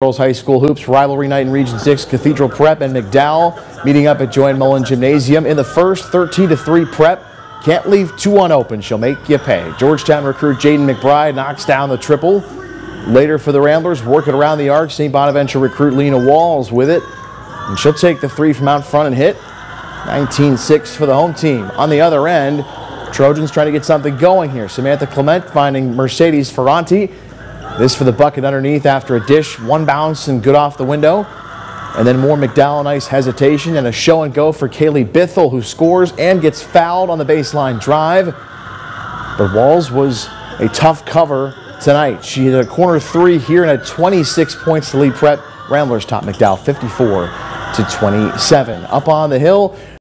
Girls High School Hoops rivalry night in Region 6. Cathedral Prep and McDowell meeting up at Joanne Mullen Gymnasium. In the first 13-3 prep, can't leave two unopened. She'll make you pay. Georgetown recruit Jaden McBride knocks down the triple. Later for the Ramblers, working around the arc. St. Bonaventure recruit Lena Walls with it. And she'll take the three from out front and hit. 19-6 for the home team. On the other end, Trojans trying to get something going here. Samantha Clement finding Mercedes Ferranti. This for the bucket underneath after a dish, one bounce and good off the window. And then more McDowell nice hesitation and a show and go for Kaylee Bithell who scores and gets fouled on the baseline drive. But Walls was a tough cover tonight. She hit a corner three here and had 26 points to lead prep. Ramblers top McDowell 54 to 27. Up on the hill,